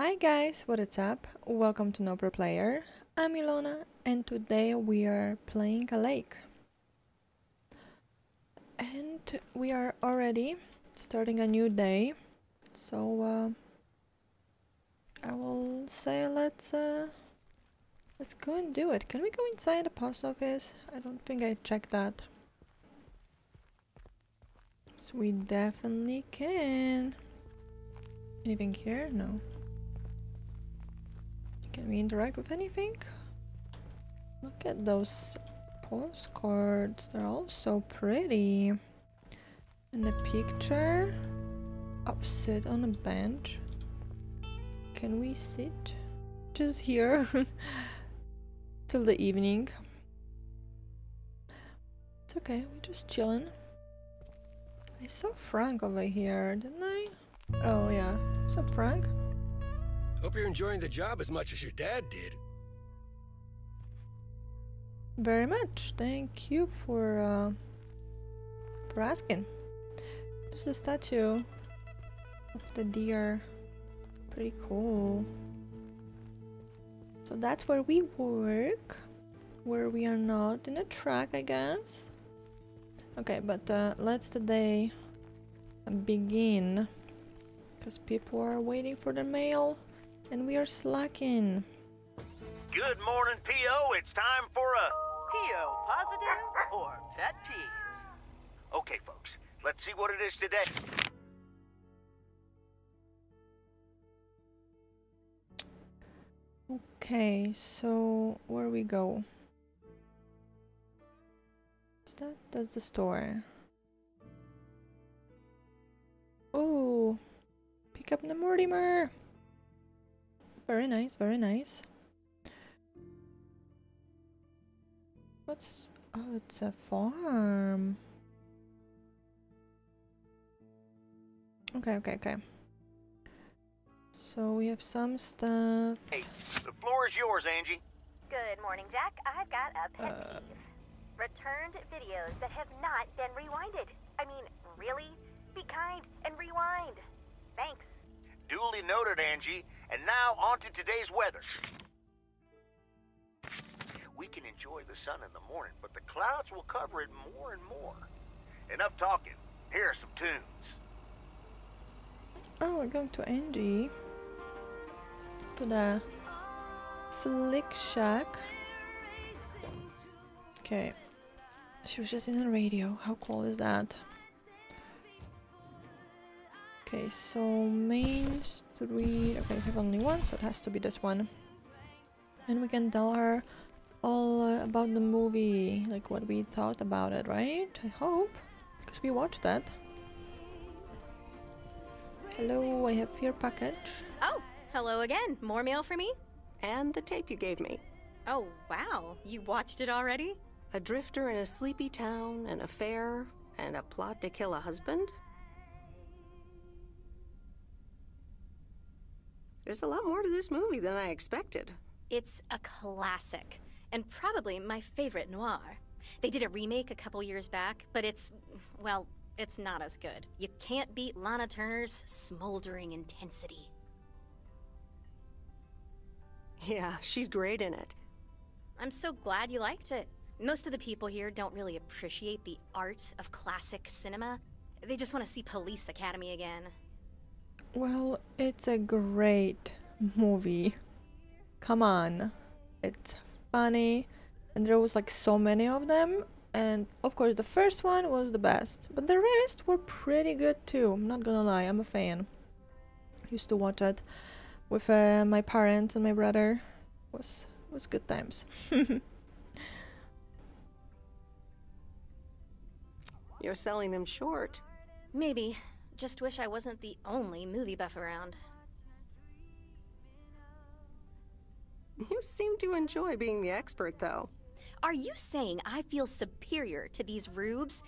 Hi guys, what is up? Welcome to No Pro Player. I'm Ilona and today we are playing a lake. And we are already starting a new day. So uh, I will say let's uh, let's go and do it. Can we go inside the post office? I don't think I checked that. So we definitely can. Anything here? No. Can we interact with anything? Look at those postcards. They're all so pretty. And the picture. Oh, sit on a bench. Can we sit just here till the evening? It's okay, we're just chilling. I saw Frank over here, didn't I? Oh yeah. What's up, Frank? Hope you're enjoying the job as much as your dad did. Very much. Thank you for uh, for asking. There's a statue of the deer. Pretty cool. So that's where we work. Where we are not in a truck, I guess. Okay, but uh, let's today begin. Because people are waiting for the mail and we are slacking. Good morning, P.O. It's time for a P.O. positive or pet peeve. Okay, folks, let's see what it is today. Okay, so where we go? Is that that's the store. Oh, pick up the Mortimer. Very nice, very nice. What's oh it's a farm. Okay, okay, okay. So we have some stuff. Hey, the floor is yours, Angie. Good morning, Jack. I've got a pet Uh. peeve. Returned videos that have not been rewinded. I mean, really? Be kind and rewind. Thanks. Duly noted, Angie. And now on to today's weather. We can enjoy the sun in the morning, but the clouds will cover it more and more. Enough talking. Here are some tunes. Oh, we're going to Angie. To the Flick Shack. Okay. She was just in the radio. How cool is that? Okay, so Main Street. Okay, we have only one, so it has to be this one. And we can tell her all uh, about the movie, like what we thought about it, right? I hope. Because we watched that. Hello, I have your package. Oh, hello again. More mail for me? And the tape you gave me. Oh, wow. You watched it already? A drifter in a sleepy town, an affair, and a plot to kill a husband? There's a lot more to this movie than I expected. It's a classic, and probably my favorite noir. They did a remake a couple years back, but it's, well, it's not as good. You can't beat Lana Turner's smoldering intensity. Yeah, she's great in it. I'm so glad you liked it. Most of the people here don't really appreciate the art of classic cinema. They just want to see Police Academy again. Well, it's a great movie. Come on. It's funny. And there was like so many of them. And of course, the first one was the best. But the rest were pretty good too. I'm not gonna lie, I'm a fan. Used to watch it with uh, my parents and my brother. Was was good times. You're selling them short. Maybe. Just wish I wasn't the only movie buff around. You seem to enjoy being the expert, though. Are you saying I feel superior to these rubes?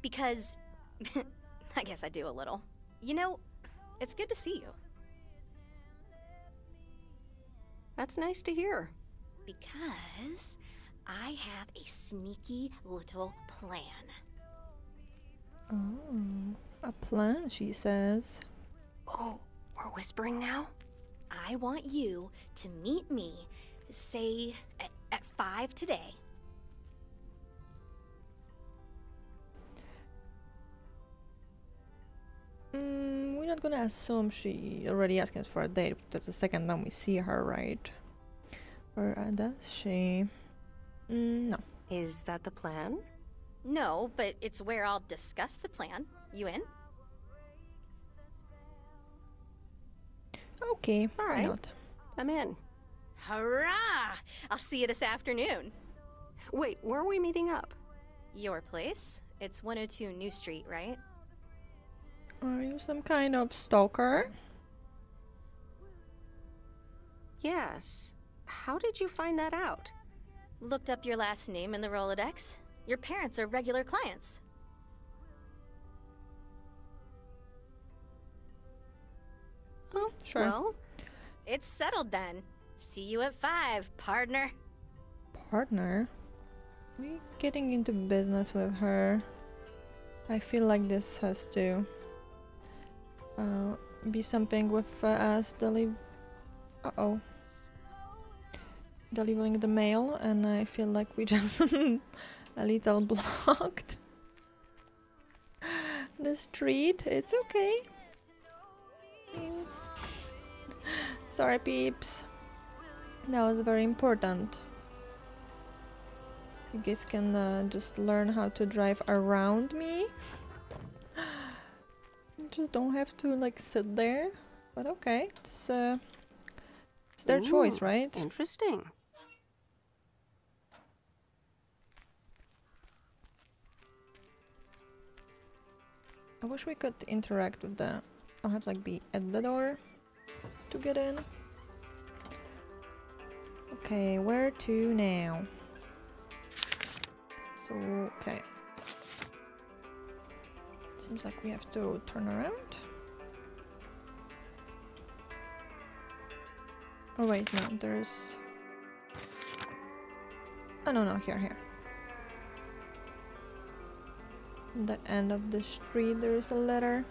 Because. I guess I do a little. You know, it's good to see you. That's nice to hear. Because I have a sneaky little plan. oh, a plan, she says. Oh, we're whispering now? I want you to meet me, say, at, at 5 today. Mm, we're not gonna assume she already asked us for a date. That's the second time we see her, right? Or uh, does she? Mm, no. Is that the plan? No, but it's where I'll discuss the plan. You in? Okay, all right. not? I'm in. Hurrah! I'll see you this afternoon. Wait, where are we meeting up? Your place? It's 102 New Street, right? Are you some kind of stalker? Yes. How did you find that out? Looked up your last name in the Rolodex. Your parents are regular clients. Oh, Sure. Well, It's settled then. See you at 5, partner. Partner? We getting into business with her. I feel like this has to uh, be something with uh, us deliv. Uh oh. Delivering the mail, and I feel like we just a little blocked the street. It's okay. Sorry, peeps. That was very important. You guys can uh, just learn how to drive around me. You just don't have to like sit there. But okay, it's uh, it's their choice, right? interesting. I wish we could interact with the. I'll have to like be at the door to get in. Okay, where to now? So okay. Seems like we have to turn around. Oh wait, no, there's. Oh no, no, here, here. the end of the street there is a letter.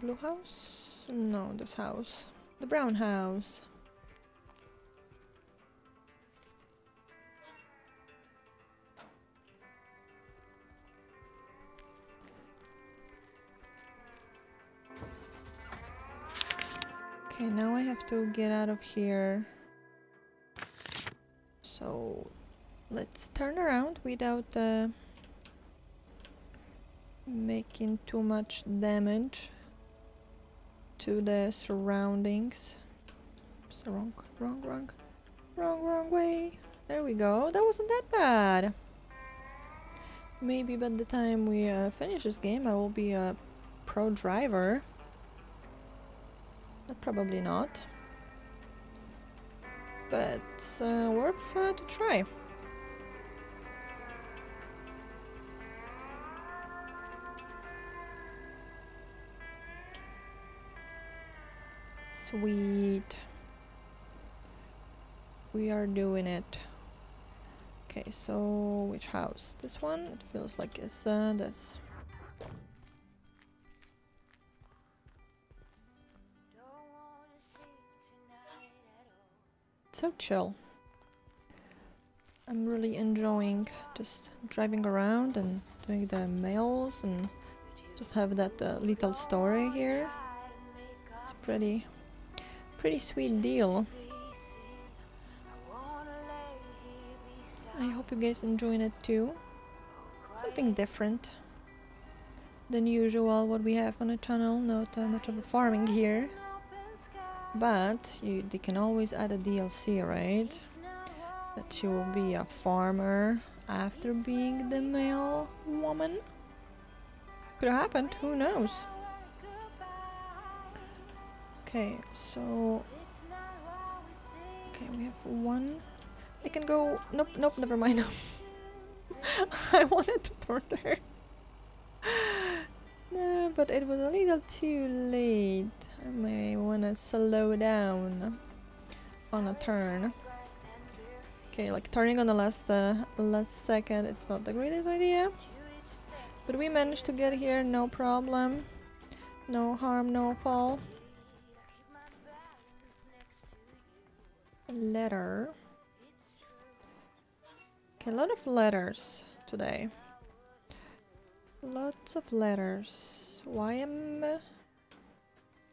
Blue house? No, this house. The brown house. Okay, now I have to get out of here. So let's turn around without uh, making too much damage to the surroundings. Oops, wrong, wrong, wrong, wrong, wrong way. There we go. That wasn't that bad. Maybe by the time we uh, finish this game, I will be a pro driver. But probably not. But uh, worth uh, to try. Sweet. We are doing it. Okay, so which house? This one? It feels like it's uh, this. so chill. I'm really enjoying just driving around and doing the mails and just have that uh, little story here. It's pretty, pretty sweet deal. I hope you guys enjoying it too. Something different than usual what we have on the channel. Not uh, much of a farming here. But you, they can always add a DLC, right? That she will be a farmer after being the mail woman. Could have happened, who knows? Okay, so. Okay, we have one. I can go. Nope, nope, never mind. I wanted to turn there. No, but it was a little too late. I may wanna slow down on a turn. Okay, like turning on the last uh, last second, it's not the greatest idea. But we managed to get here, no problem. No harm, no fall. Letter. Okay, a lot of letters today. Lots of letters. YM.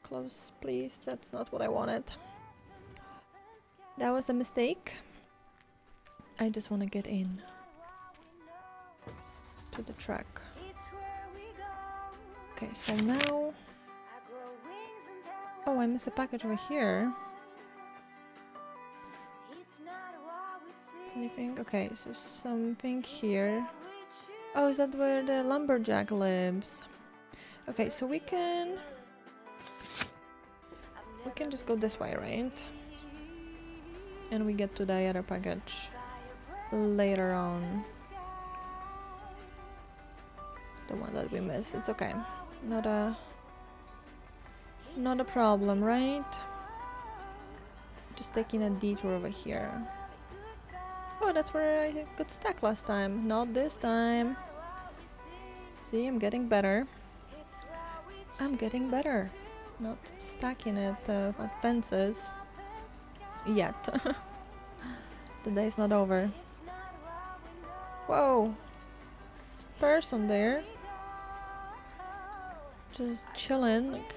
Close, please. That's not what I wanted. That was a mistake. I just want to get in to the track. Okay, so now. Oh, I missed a package over here. Anything? Okay, so something here. Oh, is that where the lumberjack lives? Okay, so we can. We can just go this way, right? And we get to the other package later on. The one that we missed. It's okay. Not a not a problem, right? Just taking a detour over here. Oh, that's where I got stuck last time. Not this time. See, I'm getting better. I'm getting better. Not stacking it uh, at fences. Yet. the day's not over. Whoa! Person there. Just chilling. Like,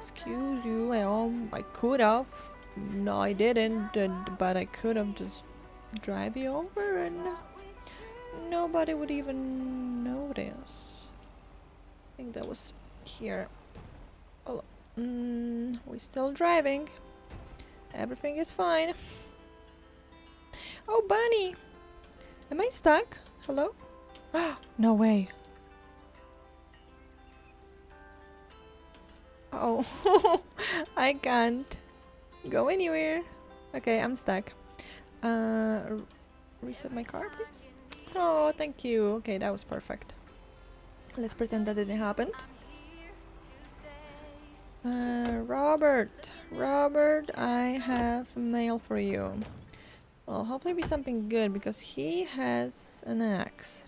excuse you, I, I could have. No, I didn't, but I could have just drive you over and nobody would even notice. I think that was here. Oh, mm, we're still driving. Everything is fine. Oh, Bunny! Am I stuck? Hello? no way. Oh, I can't go anywhere. Okay, I'm stuck. Uh, reset my car, please. Oh, thank you. Okay, that was perfect. Let's pretend that didn't happen. Uh, Robert, Robert, I have mail for you. Well, hopefully be something good because he has an axe.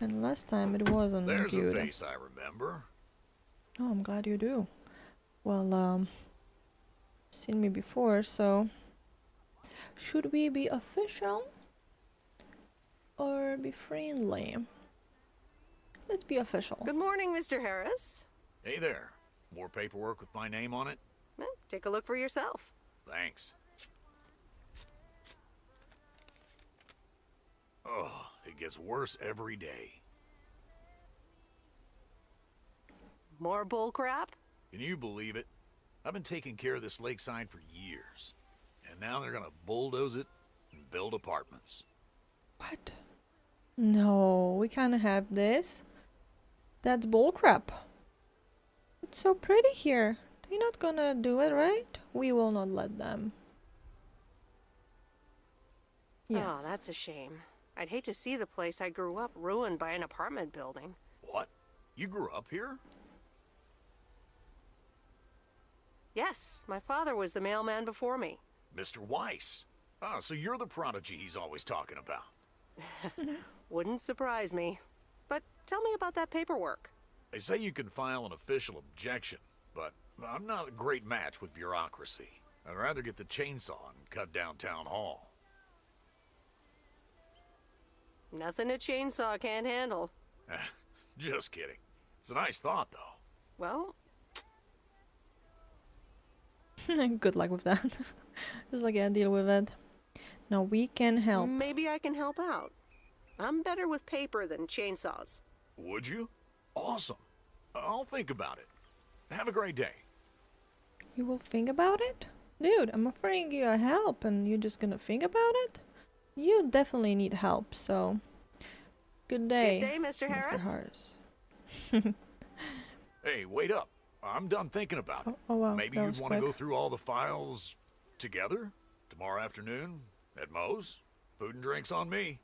And last time it wasn't There's good. a face I remember. Oh, I'm glad you do. Well, um, seen me before, so should we be official or be friendly? Let's be official. Good morning, Mr. Harris. Hey there. More paperwork with my name on it? Eh, Take a look for yourself. Thanks. Oh, it gets worse every day. More bull crap? Can you believe it? I've been taking care of this lakeside for years. And now they're gonna bulldoze it and build apartments. What? No, we can't have this. That's bullcrap. It's so pretty here. They're not gonna do it, right? We will not let them. Yes. Oh, that's a shame. I'd hate to see the place I grew up ruined by an apartment building. What? You grew up here? Yes, my father was the mailman before me. Mr. Weiss. Ah, so you're the prodigy he's always talking about. Wouldn't surprise me. But tell me about that paperwork. They say you can file an official objection, but I'm not a great match with bureaucracy. I'd rather get the chainsaw and cut down town hall. Nothing a chainsaw can't handle. Just kidding. It's a nice thought, though. Well, Good luck with that. Just like yeah, deal with it. No, we can help. maybe I can help out. I'm better with paper than chainsaws. Would you? Awesome. I'll think about it. Have a great day. You will think about it? Dude, I'm offering you a help and you're just gonna think about it? You definitely need help, so good day. Good day, Mr. Harris. Mr. Harris. Hey, wait up. I'm done thinking about it. Oh, oh wow. Maybe that you'd want to go through all the files together tomorrow afternoon at Moe's. Food and drinks on me.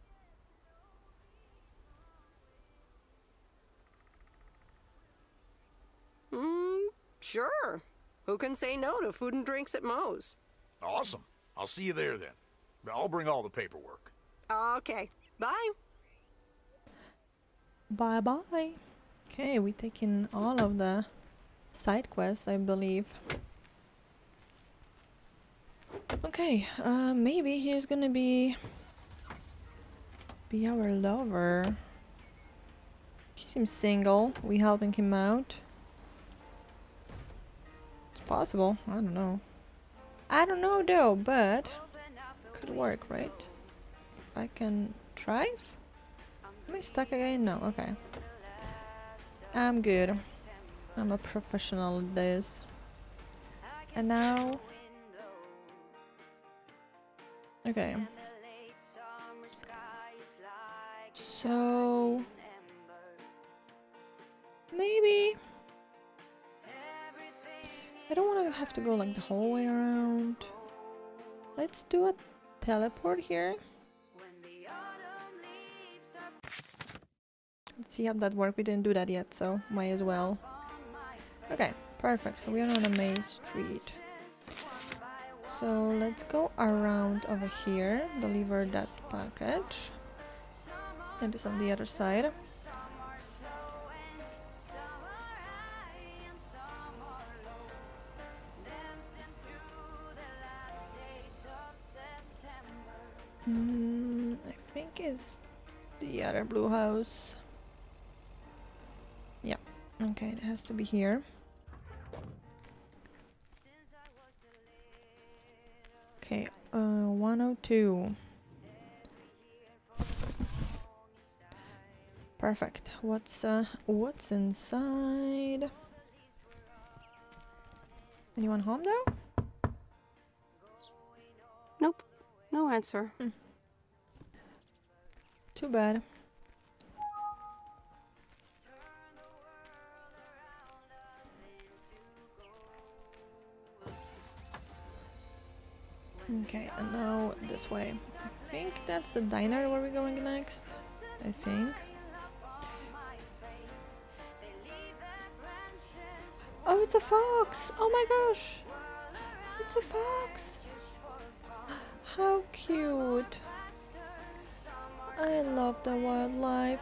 Hmm, sure. Who can say no to food and drinks at Moe's? Awesome. I'll see you there then. I'll bring all the paperwork. Okay. Bye. Bye bye. Okay, we're taking all of the side quests, I believe. Okay, uh, maybe he's gonna be be our lover. He seems single. We helping him out. It's possible. I don't know. I don't know though, but could work, right? I can drive. Am I stuck again? No. Okay. I'm good. I'm a professional at this. And now... Okay. So... Maybe... I don't want to have to go like the whole way around. Let's do a teleport here. Let's see how that works. We didn't do that yet, so might as well. Okay, perfect. So we are on a main street. So let's go around over here, deliver that package. That is on the other side. Mm, I think it's the other blue house. Yeah, okay, it has to be here. Okay, uh, 102. Perfect. What's uh, what's inside? Anyone home though? Nope. No answer. Too bad. Okay, uh, and now this way. I think that's the diner where we're going next. I think. Oh, it's a fox! Oh my gosh! It's a fox! How cute! I love the wildlife.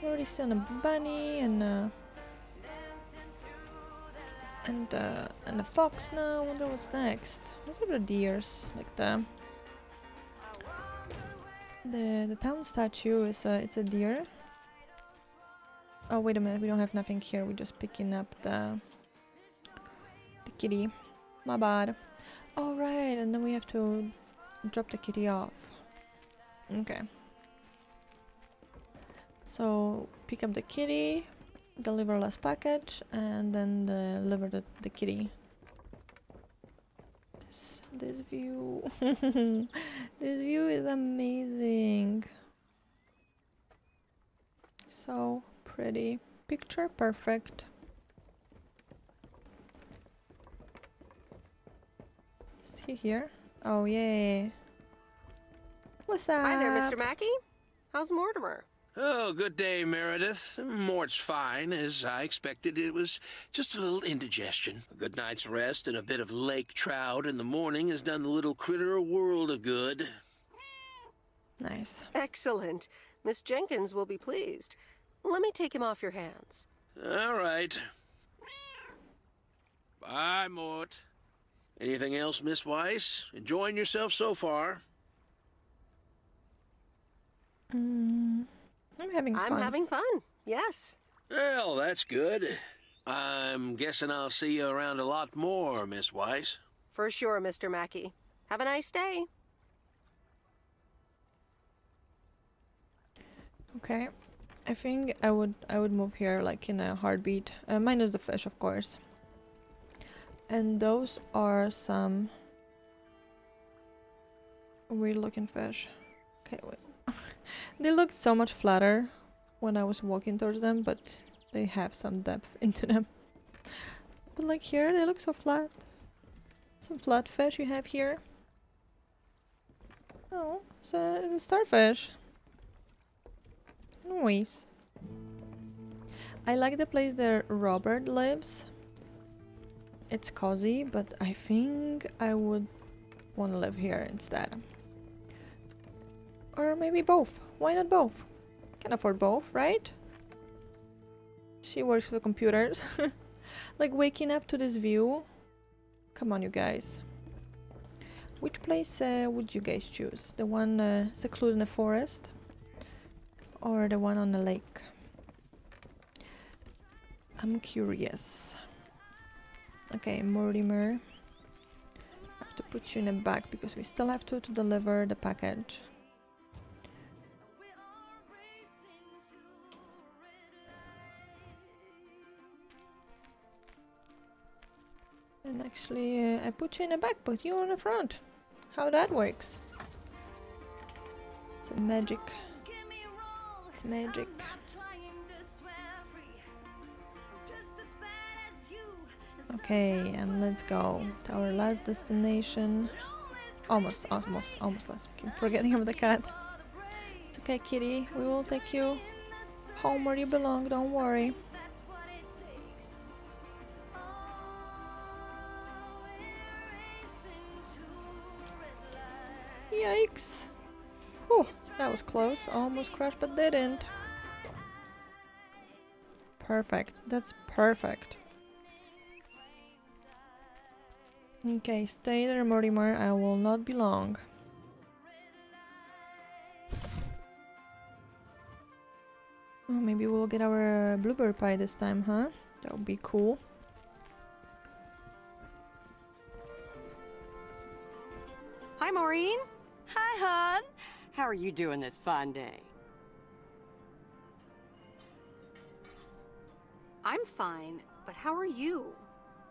We already seen a bunny and a and uh, and a fox now. I wonder what's next. What are the deers, like the the the town statue is a it's a deer. Oh wait a minute, we don't have nothing here. We're just picking up the the kitty. My bad. All right, and then we have to drop the kitty off. Okay. So pick up the kitty, deliver last package, and then deliver the, the kitty. This, this view, this view is amazing. So pretty. Picture perfect. Is he here? Oh yay. What's up? Hi there, Mr. Mackey. How's Mortimer? Oh, good day, Meredith. Mort's fine, as I expected. It was just a little indigestion. A good night's rest and a bit of lake trout in the morning has done the little critter a world of good. Nice. Excellent. Miss Jenkins will be pleased. Let me take him off your hands. All right. Bye, Mort. Anything else, Miss Weiss? Enjoying yourself so far? Mm, I'm having fun. I'm having fun. Yes. Well, that's good. I'm guessing I'll see you around a lot more, Miss Weiss. For sure, Mr. Mackey. Have a nice day. Okay. I think I would I would move here like in a heartbeat. Uh, minus the fish, of course. And those are some weird looking fish. Okay, wait. They look so much flatter when I was walking towards them, but they have some depth into them. But like here, they look so flat. Some flat fish you have here. Oh, it's a, it's a starfish. Nice. I like the place that Robert lives. It's cozy, but I think I would want to live here instead. Or maybe both. Why not both? Can afford both, right? She works with computers. like waking up to this view. Come on, you guys. Which place uh, would you guys choose? The one uh, secluded in the forest? Or the one on the lake? I'm curious. Okay, Mortimer. I have to put you in the back because we still have to, to deliver the package. Actually, uh, I put you in the back, but you on the front. How that works? It's magic. It's magic. Okay, and let's go to our last destination. Almost, almost, almost last. Keep forgetting about the cat. It's okay, kitty. We will take you home where you belong. Don't worry. That was close. Almost crashed, but didn't. Perfect. That's perfect. Okay, stay there, Mortimer. I will not be long. Oh, maybe we'll get our uh, blueberry pie this time, huh? That would be cool. Hi, Maureen. Hi, hon. How are you doing this fine day? I'm fine, but how are you?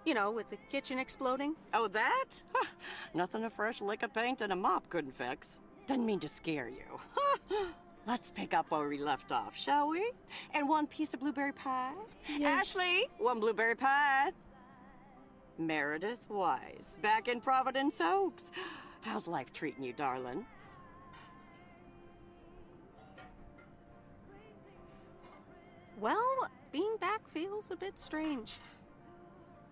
You know, with the kitchen exploding? Oh, that? Huh, Nothing a fresh lick of paint and a mop couldn't fix. Didn't mean to scare you. Let's pick up where we left off, shall we? And one piece of blueberry pie. Yes. Ashley, one blueberry pie. Meredith Weiss, back in Providence Oaks. How's life treating you, darling? Well, being back feels a bit strange.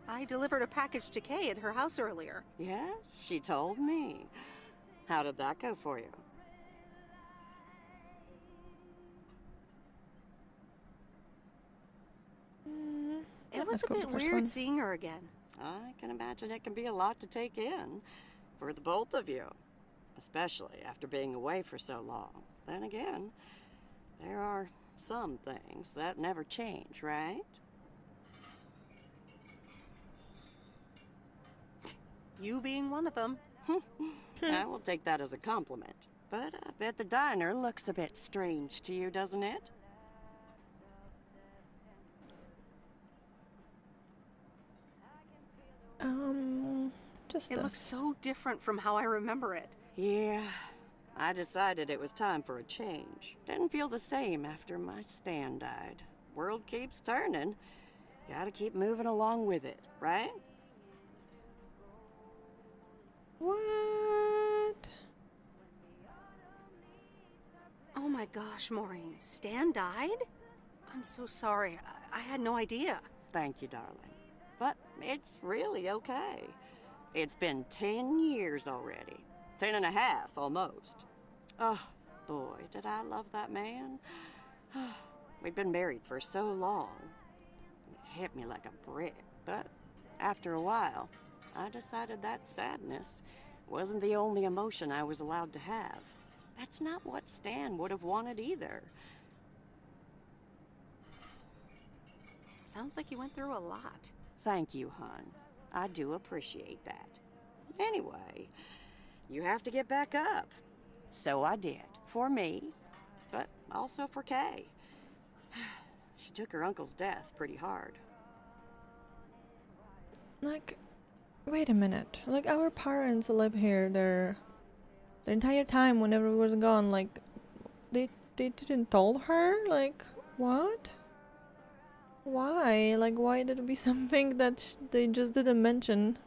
I delivered a package to Kay at her house earlier. Yes, she told me. How did that go for you? Mm, It was a bit weird one. seeing her again. I can imagine it can be a lot to take in for the both of you, especially after being away for so long. Then again, there are some things that never change, right? You being one of them. I will take that as a compliment. But I bet the diner looks a bit strange to you, doesn't it? Um, just It this. looks so different from how I remember it. Yeah, I decided it was time for a change. Didn't feel the same after my Stan died. World keeps turning. Gotta keep moving along with it, right? What? Oh my gosh, Maureen. Stan died? I'm so sorry. I, I had no idea. Thank you, darling. But it's really okay. It's been ten years already. Ten and a half, almost. Oh, boy, did I love that man. We'd been married for so long. It hit me like a brick, but after a while, I decided that sadness wasn't the only emotion I was allowed to have. That's not what Stan would have wanted either. Sounds like you went through a lot. Thank you, hon. I do appreciate that. Anyway, you have to get back up. So I did. For me, but also for Kay. She took her uncle's death pretty hard. Like, wait a minute. Like, our parents live here. They're the entire time whenever we was gone. Like, they they didn't told her. Like, what? Why? Like, why did it be something that they just didn't mention?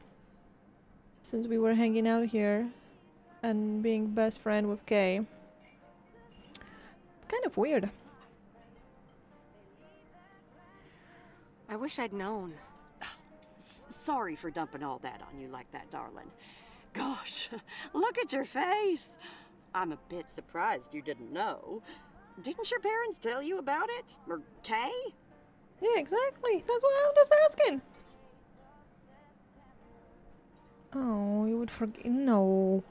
Since we were hanging out here, and being best friend with Kay. It's kind of weird. I wish I'd known. S- sorry for dumping all that on you like that, darling. Gosh, look at your face. I'm a bit surprised you didn't know. Didn't your parents tell you about it? Or Kay? Yeah, exactly. That's what I'm just asking. Oh, you would forget. No.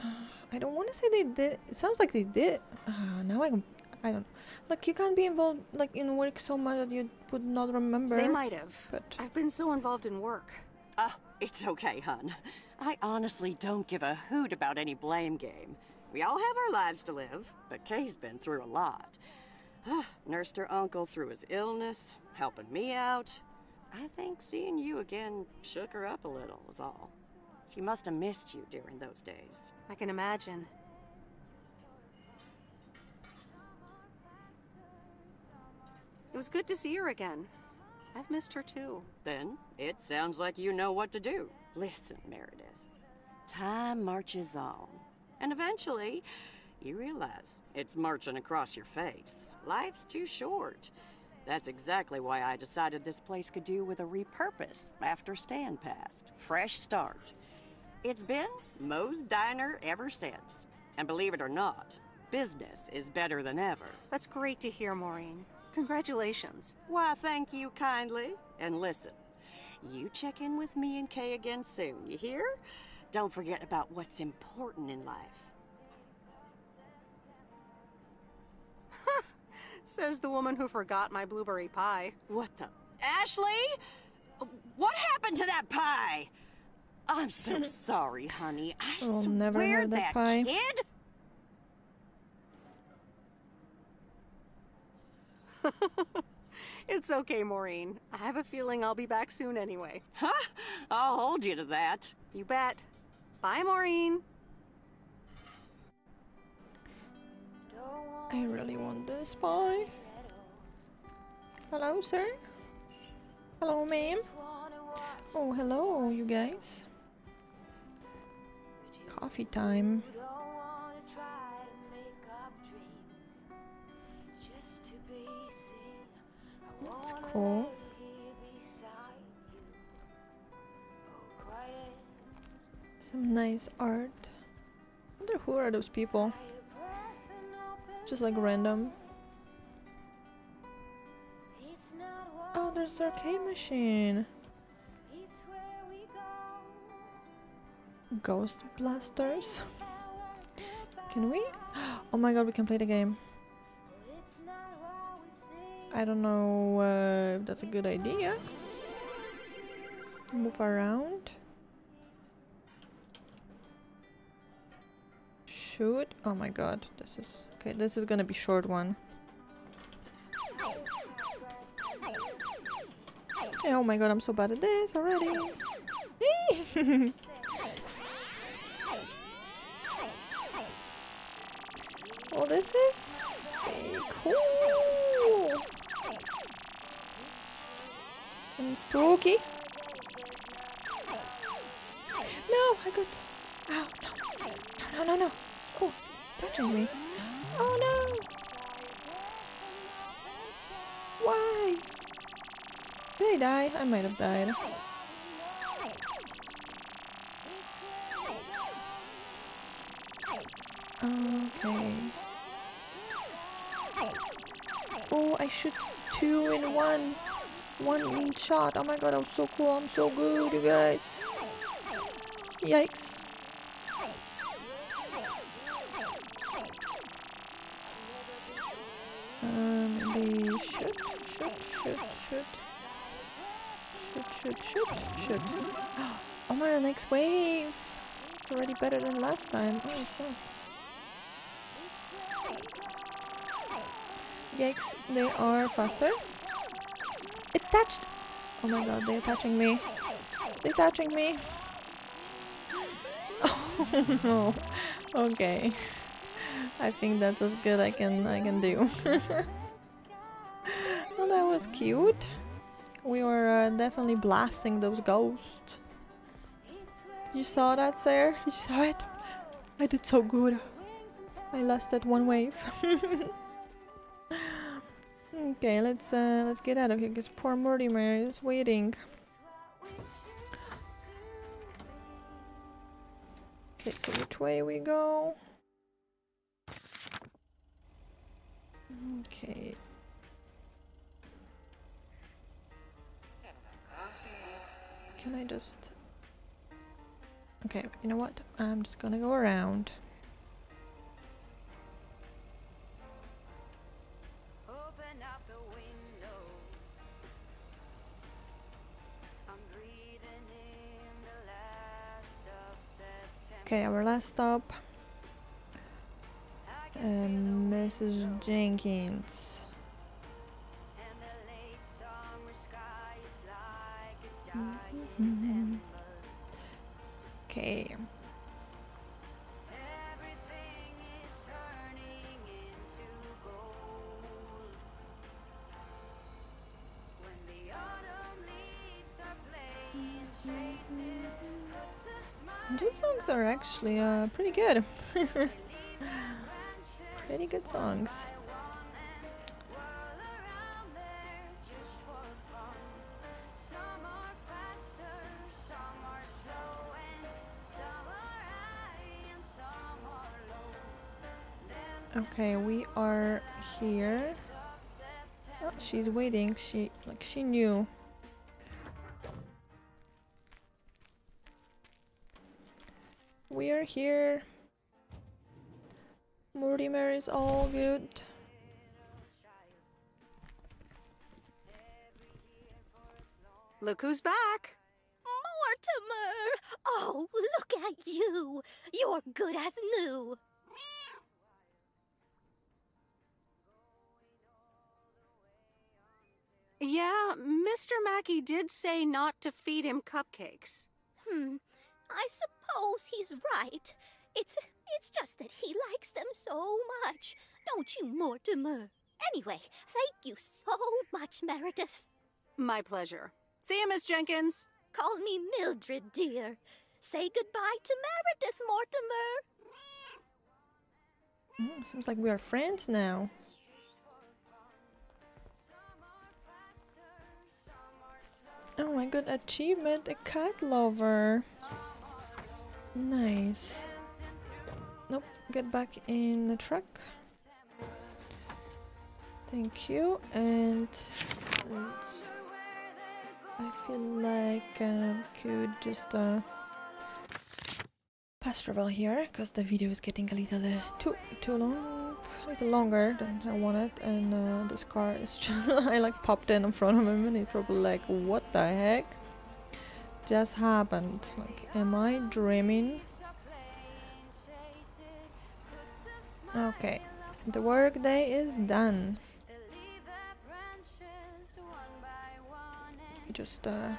Uh, I don't want to say they did. It sounds like they did. Uh, now I, I don't. Know. Like you can't be involved like in work so much that you would not remember. They might have. But I've been so involved in work. Oh, it's okay, hun. I honestly don't give a hoot about any blame game. We all have our lives to live, but Kay's been through a lot. Nursed her uncle through his illness, helping me out. I think seeing you again shook her up a little, is all. She must have missed you during those days. I can imagine. It was good to see her again. I've missed her too. Then, it sounds like you know what to do. Listen, Meredith. Time marches on. And eventually, you realize it's marching across your face. Life's too short. That's exactly why I decided this place could do with a repurpose after Stan passed. Fresh start. It's been Moe's Diner ever since. And believe it or not, business is better than ever. That's great to hear, Maureen. Congratulations. Why, thank you kindly. And listen, you check in with me and Kay again soon, you hear? Don't forget about what's important in life. Says the woman who forgot my blueberry pie. What the? Ashley? What happened to that pie? I'm so sorry, honey. I Oh, swear never had that pie. kid. It's okay, Maureen. I have a feeling I'll be back soon anyway. Huh? I'll hold you to that. You bet. Bye, Maureen. I really want this pie. Hello, sir. Hello, ma'am. Oh, hello, you guys. Coffee time. That's cool. Some nice art. wonder who are those people? Just like random. Oh, there's arcade machine. Ghost blasters. Can we? Oh my god, we can play the game. I don't know uh, if that's a good idea. Move around. Shoot. Oh my god, this is okay. This is gonna be short one. Oh my god, I'm so bad at this already. this is cool and spooky. No, I got. Oh no! No! No! No! No! Oh, it's touching me. Oh no! Why? Did I die? I might have died. Okay. I shoot two in one. One shot. Oh my god, I'm so cool. I'm so good, you guys. Yikes. Um, maybe shoot, shoot, shoot, shoot. Shoot, shoot, shoot, shoot. Oh my, next wave! It's already better than last time. Oh, what's that? Yikes, they are faster. Attached! Oh my god, they're touching me. They're touching me. Oh no. Okay. I think that's as good I can I can do. well, that was cute. We were uh, definitely blasting those ghosts. You saw that, sir? You saw it? I did so good. I lasted one wave. Okay, let's uh, let's get out of here because poor Mortimer is waiting. Okay, so which way we go? Okay. Can I just... Okay, you know what? I'm just gonna go around. Okay, our last stop. Um, Mrs. Jenkins. And are actually uh, pretty good. pretty good songs. Okay, we are here. Oh, she's waiting. She like she knew. We are here. Mortimer is all good. Look who's back. Mortimer! Oh, look at you! You're good as new! Yeah, Mr. Mackey did say not to feed him cupcakes. Hmm, I suppose he's right. It's it's just that he likes them so much. Don't you, Mortimer? Anyway, thank you so much, Meredith. My pleasure. See you, Miss Jenkins. Call me Mildred, dear. Say goodbye to Meredith, Mortimer. Mm, seems like we are friends now. Oh my god, achievement, a cat lover. Nice. Nope, get back in the truck. Thank you, and, and I feel like I could just uh, fast travel here because the video is getting a little uh, too too long, a little longer than I wanted, and uh, this car is just I like popped in in front of him, and he's probably like, "What the heck just happened? Like, am I dreaming?" Okay, the work day is done. Just uh,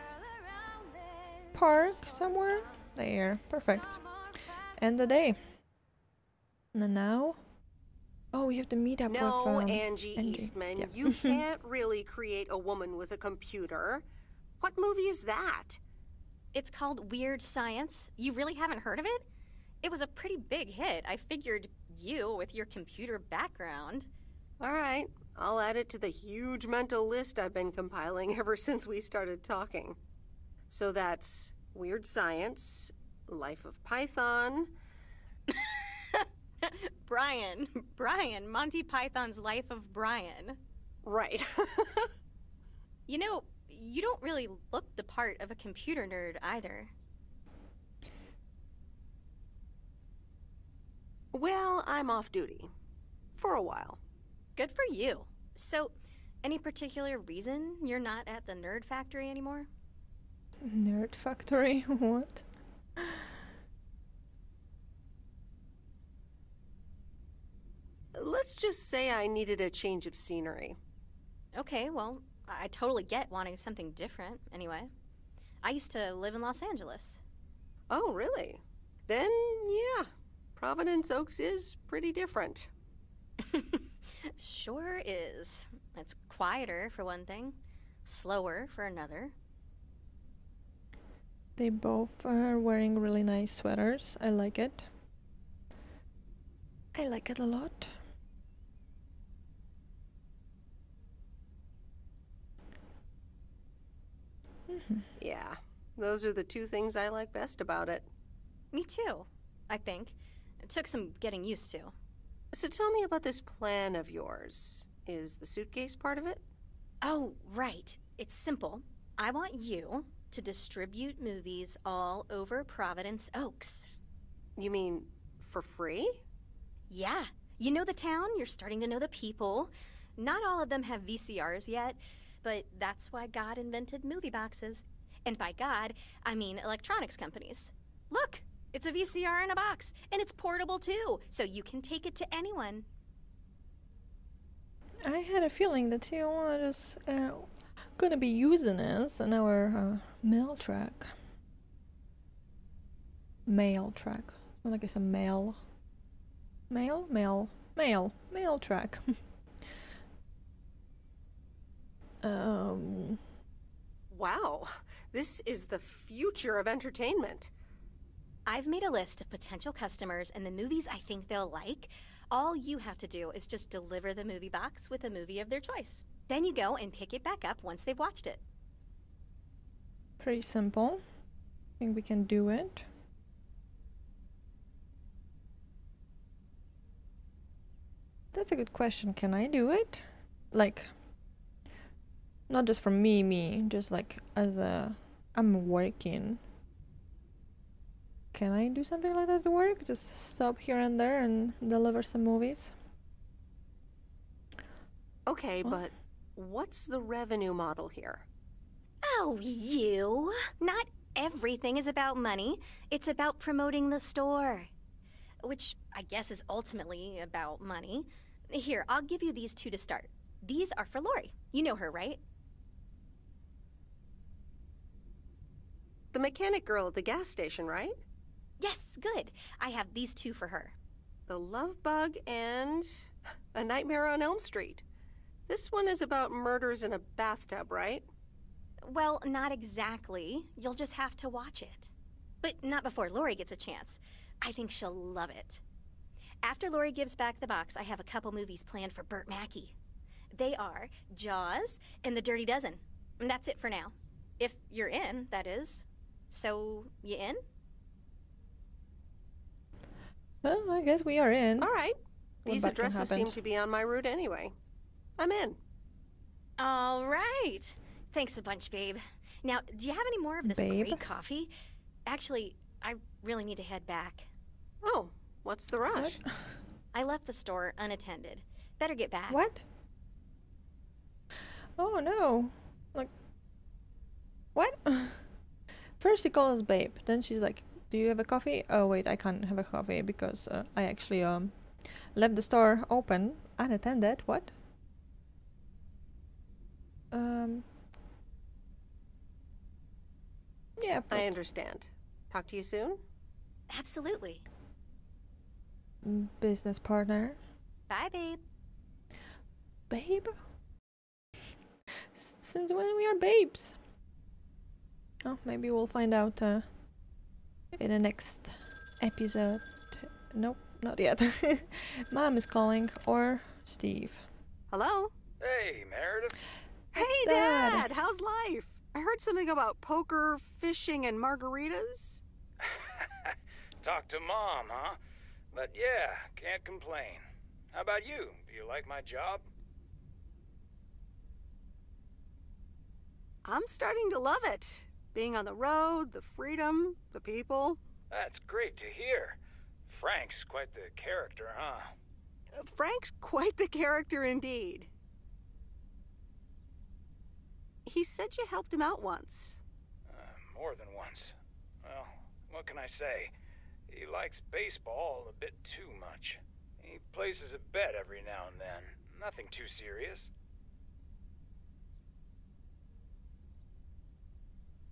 park somewhere there. Perfect. End the day. And now, oh, we have to meet up No, with um, Angie, Angie. Eastman, Yeah. you can't really create a woman with a computer. What movie is that? It's called Weird Science. You really haven't heard of it? It was a pretty big hit. I figured you, with your computer background. All right, I'll add it to the huge mental list I've been compiling ever since we started talking. So that's Weird Science, Life of Python. Brian. Brian. Monty Python's Life of Brian. Right. You know, you don't really look the part of a computer nerd either. well, I'm off duty. For a while. Good for you. So, any particular reason you're not at the Nerd Factory anymore? Nerd Factory. what? Let's just say I needed a change of scenery. Okay, well, I I totally get wanting something different anyway. I used to live in Los Angeles. Oh, really? Then, yeah. Providence Oaks is pretty different. Sure is. It's quieter for one thing, slower for another. They both are wearing really nice sweaters. I like it. I like it a lot. Yeah, those are the two things I like best about it. Me too. I think. It took some getting used to. So tell me about this plan of yours. Is the suitcase part of it? Oh, right. It's simple. I want you to distribute movies all over Providence Oaks. You mean for free? Yeah. You know the town, you're starting to know the people. Not all of them have VCRs yet, but that's why God invented movie boxes. And by God, I mean electronics companies. Look, it's a VCR in a box, and it's portable too, so you can take it to anyone. I had a feeling that Tijuana is uh, gonna be using this in our uh, mail track. Mail track. Like it's a mail. Mail? Mail. Mail. Mail track. um. Wow, this is the future of entertainment. I've made a list of potential customers and the movies I think they'll like. All you have to do is just deliver the movie box with a movie of their choice. Then you go and pick it back up once they've watched it. Pretty simple. I think we can do it. That's a good question. Can I do it? Like, not just for me, me, just like as a. I'm working. Can I do something like that at work? Just stop here and there and deliver some movies? Okay, but what's the revenue model here? Oh, you! Not everything is about money. It's about promoting the store. Which I guess is ultimately about money. Here, I'll give you these two to start. These are for Lori. You know her, right? The mechanic girl at the gas station, right? Yes, good. I have these two for her. The Love Bug and A Nightmare on Elm Street. This one is about murders in a bathtub, right? Well, not exactly. You'll just have to watch it. But not before Lori gets a chance. I think she'll love it. After Lori gives back the box, I have a couple movies planned for Burt Mackey. They are Jaws and The Dirty Dozen. And that's it for now. If you're in, that is. So, you in? Well, I guess we are in. All right. What These addresses seem to be on my route anyway. I'm in. All right. Thanks a bunch, babe. Now, do you have any more of this Babe? great coffee? Actually, I really need to head back. Oh, what's the rush? I left the store unattended. Better get back. What? Oh no. Like What? First she calls us babe, then she's like, "Do you have a coffee?" Oh wait, I can't have a coffee because uh, I actually um left the store open unattended. What? Um Yeah, I understand. Talk to you soon? Absolutely. business partner. Bye, babe. Babe? S- since when we are babes? Oh, maybe we'll find out uh, in the next episode. Nope, not yet. Mom is calling, or Steve. Hello? Hey, Meredith. Hey, Dad. Dad. How's life? I heard something about poker, fishing, and margaritas. Talk to Mom, huh? But yeah, can't complain. How about you? Do you like my job? I'm starting to love it. Being on the road, the freedom, the people. That's great to hear. Frank's quite the character, huh? Uh, Frank's quite the character indeed. He said you helped him out once. Uh, more than once. Well, what can I say? He likes baseball a bit too much. He places a bet every now and then. Nothing too serious.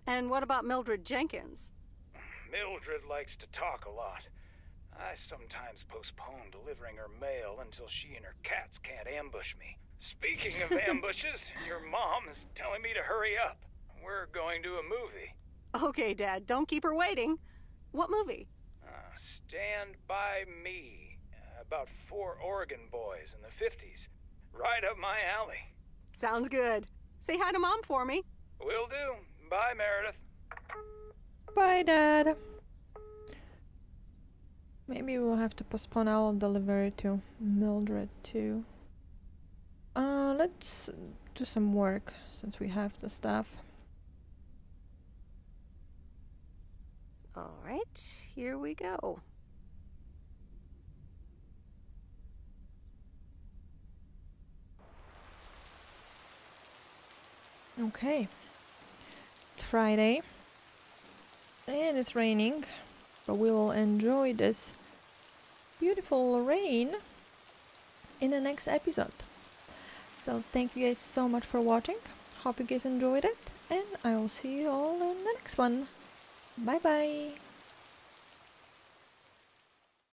And what about Mildred Jenkins? Mildred likes to talk a lot. I sometimes postpone delivering her mail until she and her cats can't ambush me. Speaking of ambushes, your mom is telling me to hurry up. We're going to a movie. Okay, Dad, don't keep her waiting. What movie? Uh, Stand By Me. About four Oregon boys in the 50s. Right up my alley. Sounds good. Say hi to Mom for me. Will do. Bye, Meredith. Bye, Dad. Maybe we'll have to postpone our delivery to Mildred too. Uh, let's do some work since we have the stuff. All right, here we go. Okay. Friday. And it's raining. But we will enjoy this beautiful rain in the next episode. So thank you guys so much for watching. Hope you guys enjoyed it. And I will see you all in the next one. Bye bye.